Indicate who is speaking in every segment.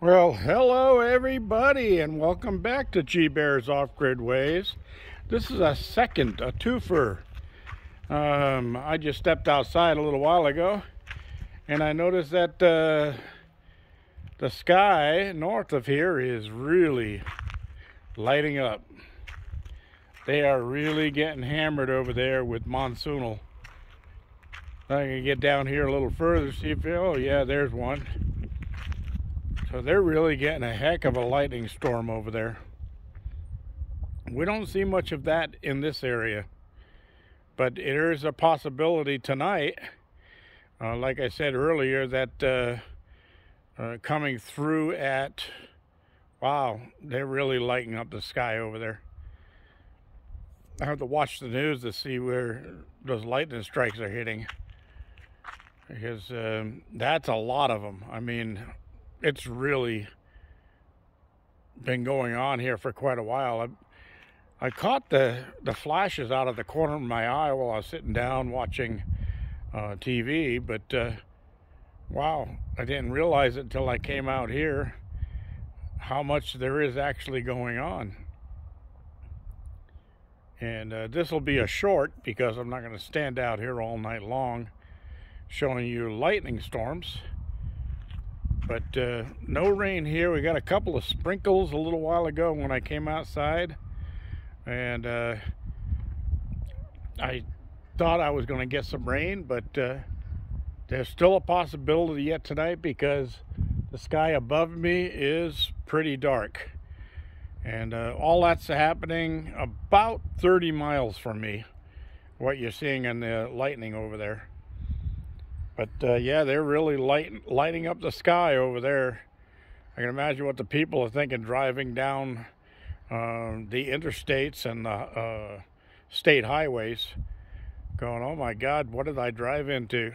Speaker 1: Well, hello everybody and welcome back to G-Bear's Off-Grid Ways. This is a second, a twofer. Um, I just stepped outside a little while ago and I noticed that uh, the sky north of here is really lighting up. They are really getting hammered over there with monsoonal. I can get down here a little further, see if, oh yeah, there's one. So they're really getting a heck of a lightning storm over there. We don't see much of that in this area. But there is a possibility tonight, uh, like I said earlier, that uh, uh, coming through at, wow, they're really lighting up the sky over there. I have to watch the news to see where those lightning strikes are hitting. Because um, that's a lot of them. I mean, it's really been going on here for quite a while. I, I caught the, the flashes out of the corner of my eye while I was sitting down watching uh, TV, but uh, wow, I didn't realize it until I came out here how much there is actually going on. And uh, this will be a short because I'm not going to stand out here all night long showing you lightning storms. But uh, no rain here. We got a couple of sprinkles a little while ago when I came outside. And uh, I thought I was going to get some rain, but uh, there's still a possibility yet tonight because the sky above me is pretty dark. And uh, all that's happening about 30 miles from me, what you're seeing in the lightning over there. But uh, yeah, they're really light, lighting up the sky over there. I can imagine what the people are thinking driving down uh, the interstates and the uh, state highways, going, "Oh my God, what did I drive into?"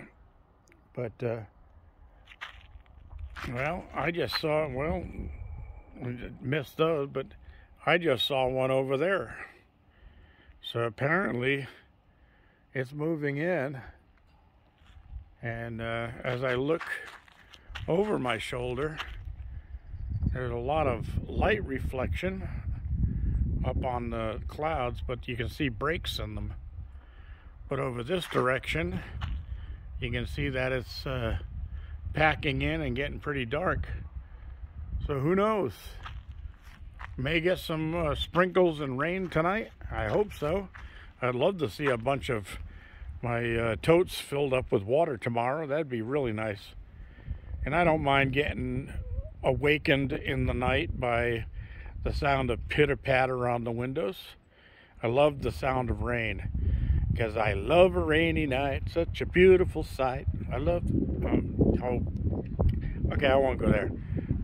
Speaker 1: But uh, well, I just saw well, missed those, but I just saw one over there. So apparently, it's moving in. And uh, as I look over my shoulder, there's a lot of light reflection up on the clouds, but you can see breaks in them. But over this direction, you can see that it's uh, packing in and getting pretty dark. So who knows? May get some uh, sprinkles and rain tonight. I hope so. I'd love to see a bunch of my uh, totes filled up with water tomorrow. That'd be really nice. And I don't mind getting awakened in the night by the sound of pitter patter on the windows. I love the sound of rain because I love a rainy night. Such a beautiful sight. I love. Um, oh, okay, I won't go there.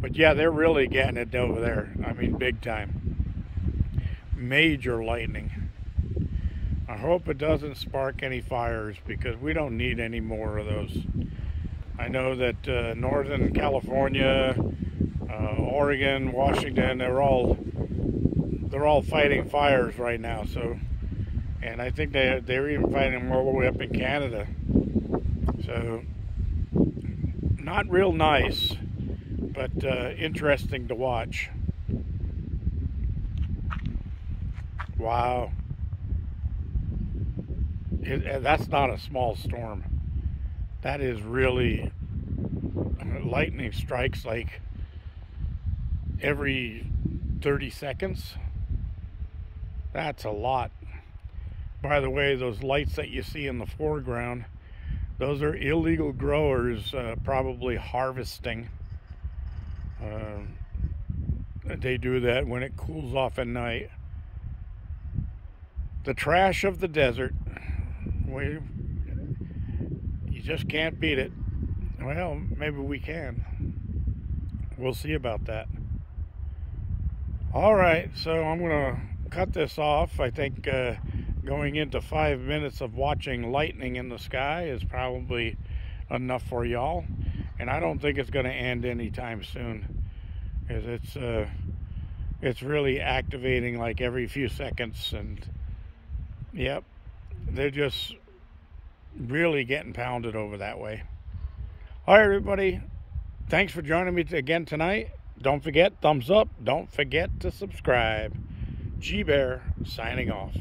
Speaker 1: But yeah, they're really getting it over there. I mean, big time. Major lightning. I hope it doesn't spark any fires because we don't need any more of those. I know that uh, Northern California, uh, Oregon, Washington, they're all they're all fighting fires right now. So, and I think they they're even fighting them all the way up in Canada. So, not real nice, but uh, interesting to watch. Wow it, that's not a small storm. That is really lightning strikes like every 30 seconds. That's a lot. By the way, those lights that you see in the foreground, those are illegal growers uh, probably harvesting. Uh, they do that when it cools off at night. The trash of the desert we you just can't beat it. Well, maybe we can. We'll see about that. All right, so I'm going to cut this off. I think uh, going into five minutes of watching lightning in the sky is probably enough for y'all. And I don't think it's going to end anytime soon. Because it's, uh, it's really activating like every few seconds. And, yep, they're just really getting pounded over that way. All right, everybody. thanks for joining me again tonight. Don't forget, thumbs up. Don't forget to subscribe. G Bear signing off.